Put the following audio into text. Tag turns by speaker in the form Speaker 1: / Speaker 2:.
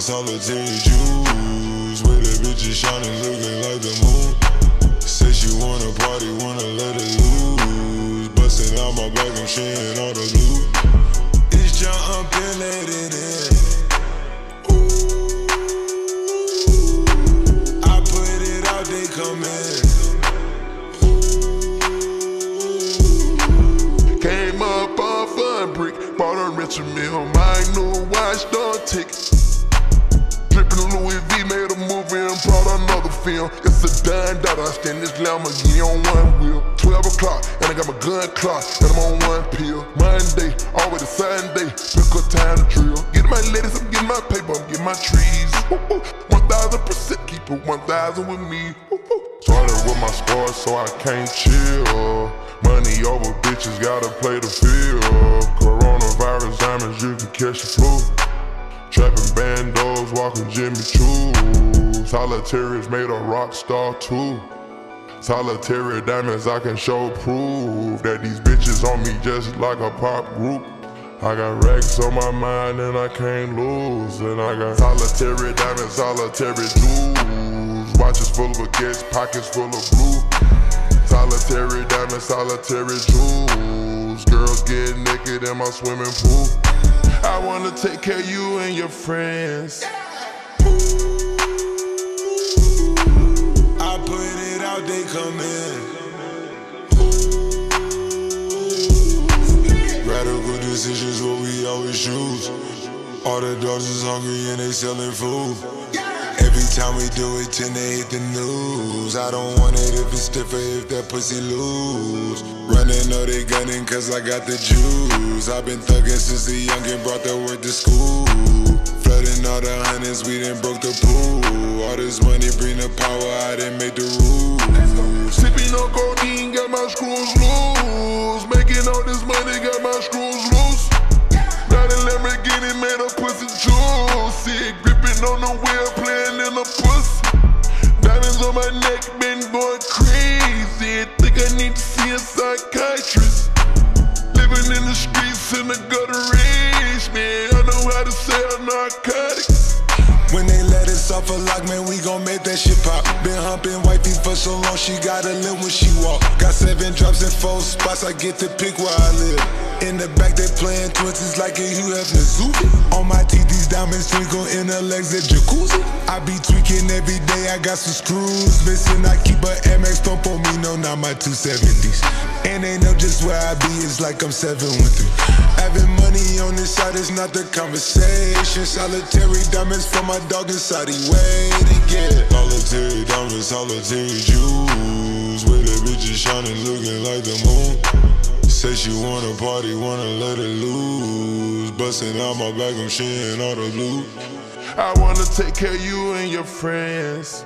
Speaker 1: solitaire jewels. With a bitch shining, looking like the moon. Say she wanna party, wanna let it loose. Busting out my back, I'm sharing all the blue. It's jump and let it in. I put it out, they come in.
Speaker 2: Came up off a brick, bought a Richard Mille, my new watch, don't tick. Drippin' Louis V, made a movie and brought another film. It's a dime dollar, I stand this Lamborghini on one wheel. 12 o'clock, and I got my gun clock, and I'm on one pill. Monday, always a Sunday, pick a time to drill. Getting my ladies, I'm getting my paper, I'm getting my trees. Woo, woo. 1000% keep it 1000 with me. Started with my scars, so I can't chill. Money over bitches, gotta play the field. Coronavirus diamonds, you can catch the flu. Trapping bandos, walking Jimmy Choo. Solitaires made a rock star too. Solitaire diamonds, I can show proof that these bitches on me just like a pop group. I got racks on my mind and I can't lose. And I got solitaire diamonds, solitaire jewels. Watches full of baguettes, pockets full of blue. Solitaire diamonds, solitaire jewels. Girls get naked in my swimming pool. I wanna take care of you and your friends.
Speaker 1: I put it out, they come in. Radical decisions, what we always choose. All the dogs is hungry and they selling food. Every time we do it, tend to hit the news. I don't want it if it's stiffer, if that pussy loose. Running, know they gunning, cause I got the juice. I've been thugging since a youngin' brought the word to school. Flooding all the hundreds, we done broke the pool. All this money bring the power, I didn't make the rules.
Speaker 2: Sipping on codeine, got my screws loose. Making all this money, got my screws loose. Riding Lamborghini, made a pussy juicy. Gripping on the wheel, playing in the pussy. Diamonds on my neck, been going crazy.
Speaker 1: When they let us off a lock, man, we gon' make that shit pop. Been humping wifey for so long, she gotta live when she walk. Got seven drops in four spots, I get to pick where I live. In the back, they playing twenties like a Hefner zoo. On my teeth, these diamonds twinkle in the legs of jacuzzi. I be tweaking every day, I got some screws missing. I keep a MX pump on me, no, not my 270s. And they know just where I be, it's like I'm 7 with them. Having money on this side is not the conversation. Solitaire diamonds for my dog inside, he waiting, yeah. Solitaire diamonds, solitaire jewels. Where a bitch shining, looking like the moon. Say she wanna party, wanna let it loose. Busting out my back, I'm sharing all the loot
Speaker 2: I wanna take care of you and your friends.